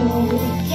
you.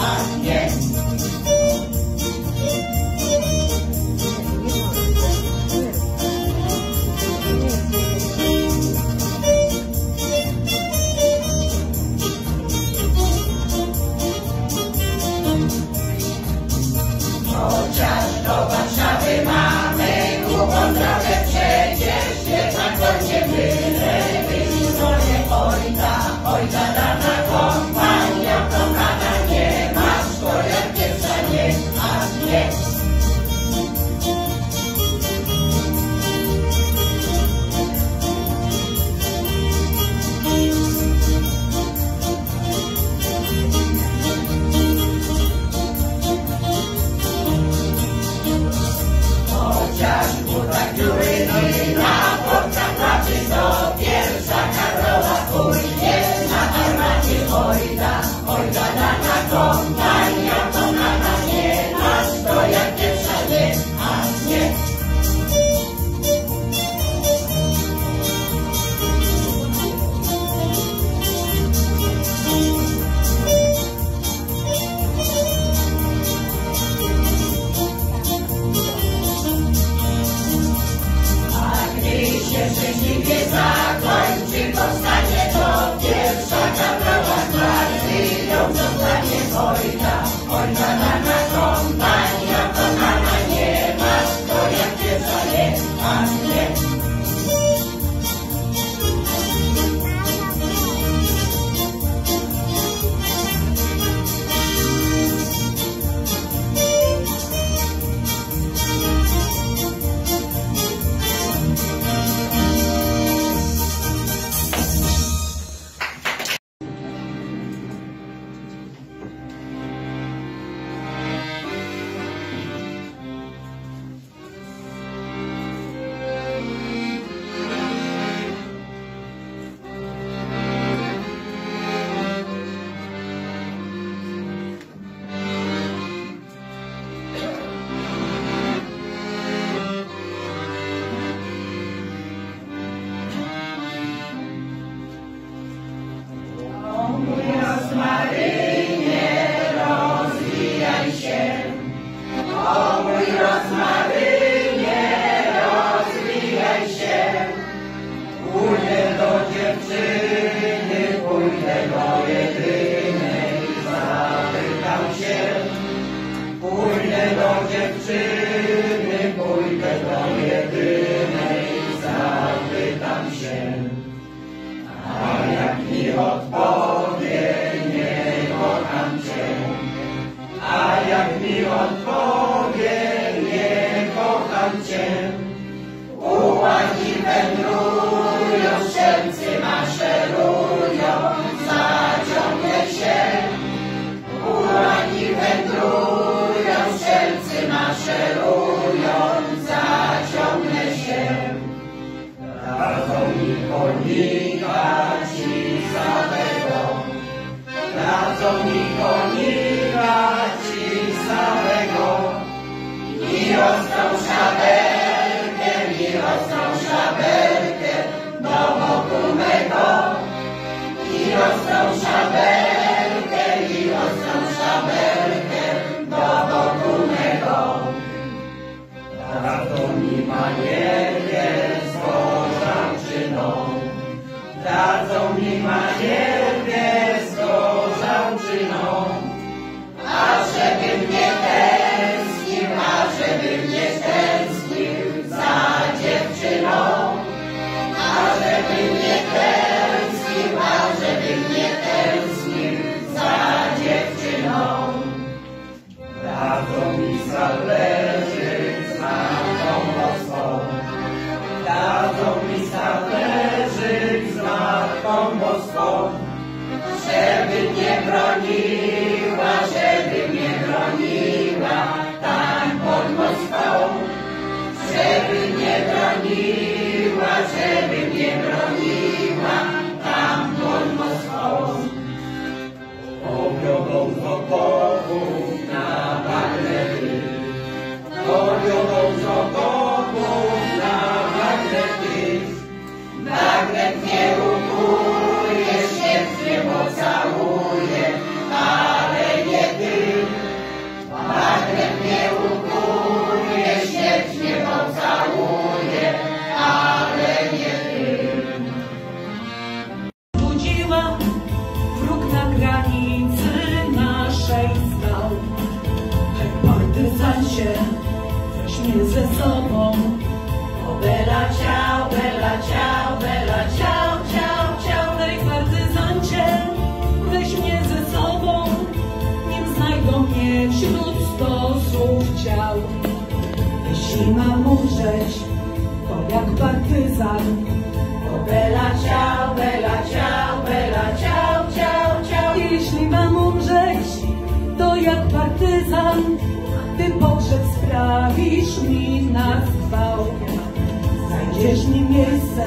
onion. Ostrą szabelkę, i ostrą szabelkę do boku mego. Dadzą mi manierkę z gorzałczyną, dadzą mi manierkę z gorzałczyną, a żeby mnie tęsknił, a żeby żeby mnie broniła, żeby mnie broniła tam pod Moskwą, żeby mnie broniła, żeby mnie broniła tam pod Moskwą. Powiodą z okopów ze sobą. O bela ciao, bela ciao, bela ciao, ciao, ciao. Hej partyzancie, weź mnie ze sobą. Nim znajdą mnie wśród stosów ciał. Jeśli mam umrzeć, to jak partyzan. O bella ciao, bella ciao, bella ciao, ciao, ciao. Jeśli mam umrzeć, to jak partyzan, ty sprawisz mi na chwał. Znajdziesz mi miejsce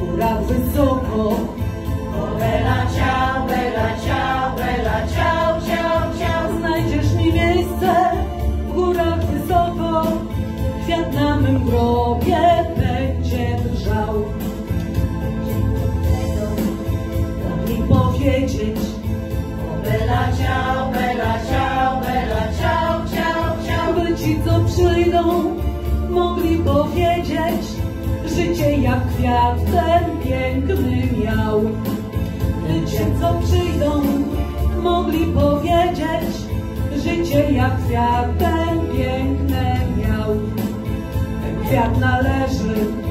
w wysoko. Przyjdą mogli powiedzieć Życie jak kwiat ten piękny miał. Ci co przyjdą mogli powiedzieć Życie jak kwiat ten piękne miał. Ten kwiat należy